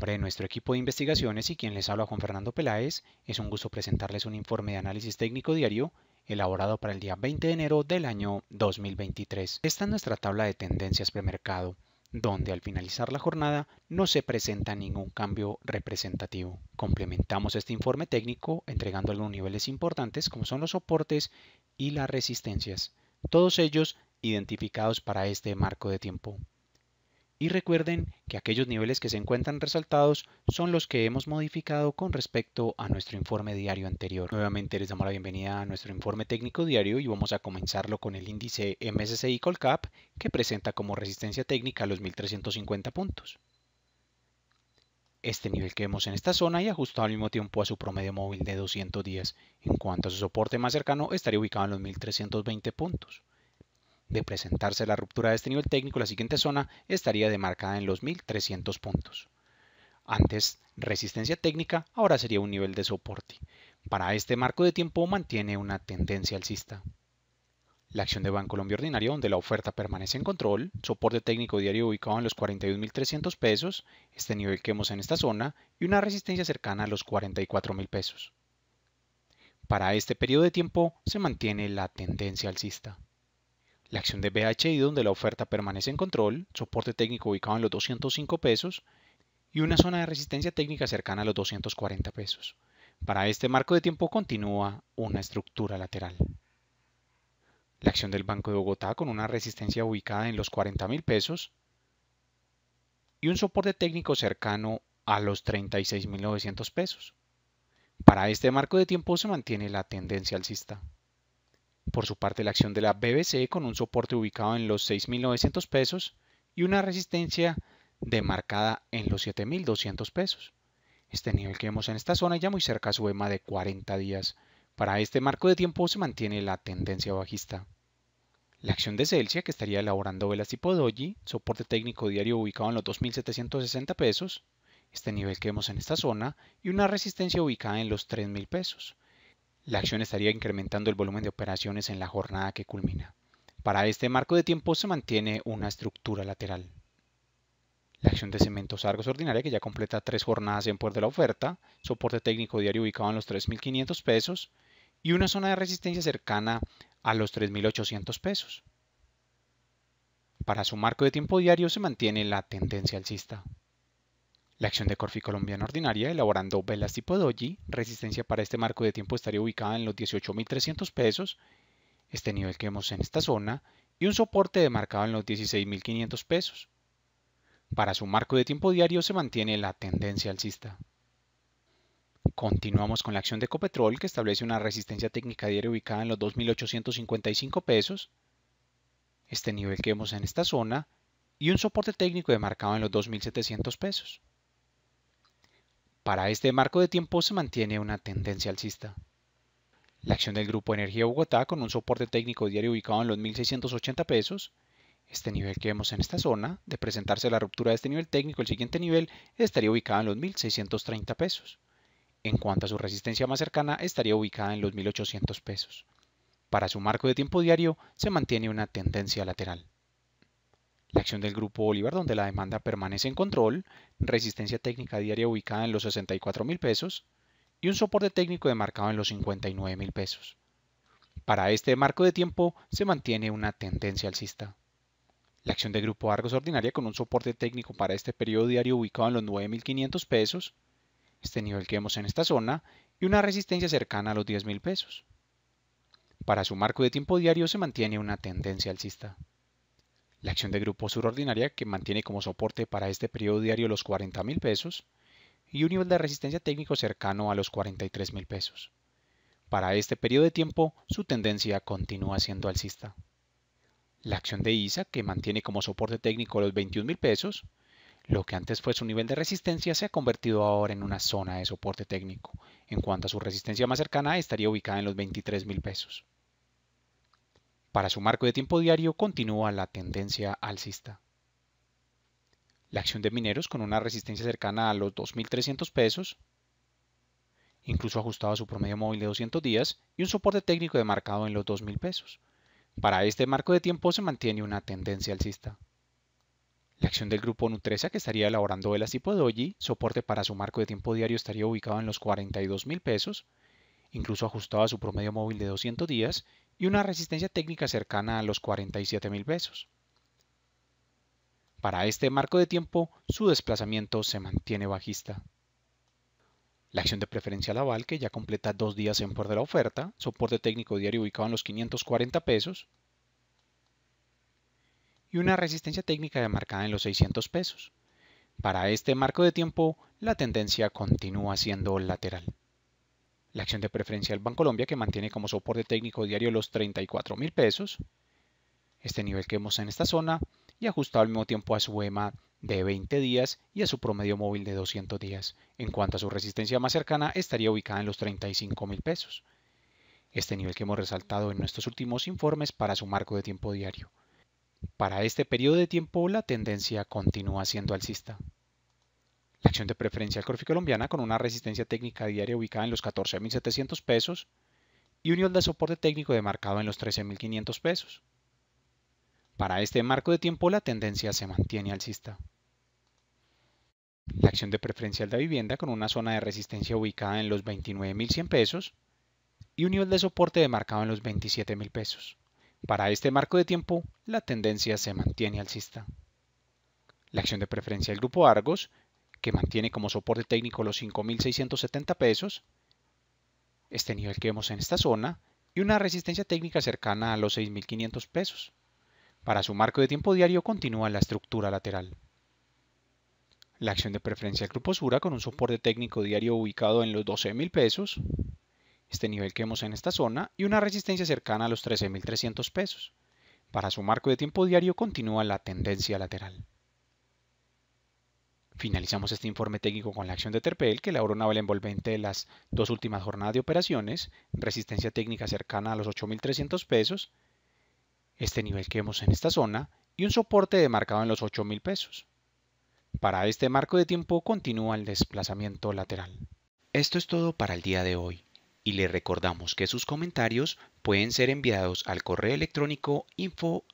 nombre de nuestro equipo de investigaciones y quien les habla Juan Fernando Peláez, es un gusto presentarles un informe de análisis técnico diario elaborado para el día 20 de enero del año 2023. Esta es nuestra tabla de tendencias premercado, donde al finalizar la jornada no se presenta ningún cambio representativo. Complementamos este informe técnico entregando algunos niveles importantes como son los soportes y las resistencias, todos ellos identificados para este marco de tiempo. Y recuerden que aquellos niveles que se encuentran resaltados son los que hemos modificado con respecto a nuestro informe diario anterior. Nuevamente les damos la bienvenida a nuestro informe técnico diario y vamos a comenzarlo con el índice MSCI Colcap que presenta como resistencia técnica los 1350 puntos. Este nivel que vemos en esta zona y ajustado al mismo tiempo a su promedio móvil de 200 días. En cuanto a su soporte más cercano, estaría ubicado en los 1320 puntos. De presentarse la ruptura de este nivel técnico, la siguiente zona estaría demarcada en los 1300 puntos. Antes resistencia técnica, ahora sería un nivel de soporte. Para este marco de tiempo mantiene una tendencia alcista. La acción de Banco Colombia Ordinario, donde la oferta permanece en control, soporte técnico diario ubicado en los 41.300 pesos, este nivel que vemos en esta zona, y una resistencia cercana a los 44.000 pesos. Para este periodo de tiempo se mantiene la tendencia alcista. La acción de BHI donde la oferta permanece en control, soporte técnico ubicado en los 205 pesos y una zona de resistencia técnica cercana a los 240 pesos. Para este marco de tiempo continúa una estructura lateral. La acción del Banco de Bogotá con una resistencia ubicada en los 40 mil pesos y un soporte técnico cercano a los 36.900 pesos. Para este marco de tiempo se mantiene la tendencia alcista. Por su parte, la acción de la BBC con un soporte ubicado en los 6.900 pesos y una resistencia demarcada en los 7.200 pesos. Este nivel que vemos en esta zona ya muy cerca a su EMA de 40 días. Para este marco de tiempo se mantiene la tendencia bajista. La acción de Celsia, que estaría elaborando velas tipo doji, soporte técnico diario ubicado en los 2.760 pesos, este nivel que vemos en esta zona, y una resistencia ubicada en los 3.000 pesos. La acción estaría incrementando el volumen de operaciones en la jornada que culmina. Para este marco de tiempo se mantiene una estructura lateral. La acción de Cementos Argos Ordinaria, que ya completa tres jornadas en poder de la oferta, soporte técnico diario ubicado en los 3.500 pesos y una zona de resistencia cercana a los 3.800 pesos. Para su marco de tiempo diario se mantiene la tendencia alcista. La acción de Corfi colombiana ordinaria, elaborando velas tipo doji, resistencia para este marco de tiempo estaría ubicada en los 18.300 pesos, este nivel que vemos en esta zona, y un soporte demarcado en los 16.500 pesos. Para su marco de tiempo diario se mantiene la tendencia alcista. Continuamos con la acción de Copetrol que establece una resistencia técnica diaria ubicada en los 2.855 pesos, este nivel que vemos en esta zona, y un soporte técnico demarcado en los 2.700 pesos. Para este marco de tiempo se mantiene una tendencia alcista. La acción del Grupo Energía Bogotá con un soporte técnico diario ubicado en los 1.680 pesos. Este nivel que vemos en esta zona, de presentarse la ruptura de este nivel técnico, el siguiente nivel estaría ubicado en los 1.630 pesos. En cuanto a su resistencia más cercana, estaría ubicada en los 1.800 pesos. Para su marco de tiempo diario se mantiene una tendencia lateral. La acción del Grupo Bolívar, donde la demanda permanece en control, resistencia técnica diaria ubicada en los 64 mil pesos y un soporte técnico demarcado en los 59 mil pesos. Para este marco de tiempo se mantiene una tendencia alcista. La acción del Grupo Argos Ordinaria con un soporte técnico para este periodo diario ubicado en los 9.500 pesos, este nivel que vemos en esta zona, y una resistencia cercana a los 10.000 pesos. Para su marco de tiempo diario se mantiene una tendencia alcista. La acción de Grupo Sur Ordinaria, que mantiene como soporte para este periodo diario los 40 mil pesos, y un nivel de resistencia técnico cercano a los 43 mil pesos. Para este periodo de tiempo, su tendencia continúa siendo alcista. La acción de ISA, que mantiene como soporte técnico los 21 mil pesos, lo que antes fue su nivel de resistencia se ha convertido ahora en una zona de soporte técnico. En cuanto a su resistencia más cercana, estaría ubicada en los 23 mil pesos. Para su marco de tiempo diario continúa la tendencia alcista. La acción de mineros con una resistencia cercana a los 2.300 pesos, incluso ajustado a su promedio móvil de 200 días y un soporte técnico demarcado en los 2.000 pesos. Para este marco de tiempo se mantiene una tendencia alcista. La acción del grupo Nutresa que estaría elaborando velas tipo doji, soporte para su marco de tiempo diario estaría ubicado en los 42 mil pesos, incluso ajustado a su promedio móvil de 200 días y una resistencia técnica cercana a los 47 mil pesos. Para este marco de tiempo, su desplazamiento se mantiene bajista. La acción de preferencial aval, que ya completa dos días en por de la oferta, soporte técnico diario ubicado en los 540 pesos, y una resistencia técnica demarcada en los 600 pesos. Para este marco de tiempo, la tendencia continúa siendo lateral. La acción de preferencial Bancolombia, que mantiene como soporte técnico diario los 34 mil pesos, este nivel que vemos en esta zona, y ajustado al mismo tiempo a su EMA de 20 días y a su promedio móvil de 200 días. En cuanto a su resistencia más cercana, estaría ubicada en los 35 mil pesos. Este nivel que hemos resaltado en nuestros últimos informes para su marco de tiempo diario. Para este periodo de tiempo, la tendencia continúa siendo alcista. La acción de preferencia Corfi colombiana con una resistencia técnica diaria ubicada en los 14.700 pesos y un nivel de soporte técnico demarcado en los 13.500 pesos. Para este marco de tiempo la tendencia se mantiene alcista. La acción de preferencial de vivienda con una zona de resistencia ubicada en los 29.100 pesos y un nivel de soporte demarcado en los 27.000 pesos. Para este marco de tiempo la tendencia se mantiene alcista. La acción de preferencia del grupo Argos, que mantiene como soporte técnico los 5.670 pesos, este nivel que vemos en esta zona, y una resistencia técnica cercana a los 6.500 pesos. Para su marco de tiempo diario continúa la estructura lateral. La acción de preferencia del Grupo Sura con un soporte técnico diario ubicado en los 12.000 pesos, este nivel que vemos en esta zona, y una resistencia cercana a los 13.300 pesos. Para su marco de tiempo diario continúa la tendencia lateral. Finalizamos este informe técnico con la acción de Terpel, que elaboró una vela envolvente de las dos últimas jornadas de operaciones, resistencia técnica cercana a los 8.300 pesos, este nivel que vemos en esta zona y un soporte demarcado en los 8 mil pesos. Para este marco de tiempo continúa el desplazamiento lateral. Esto es todo para el día de hoy y le recordamos que sus comentarios pueden ser enviados al correo electrónico info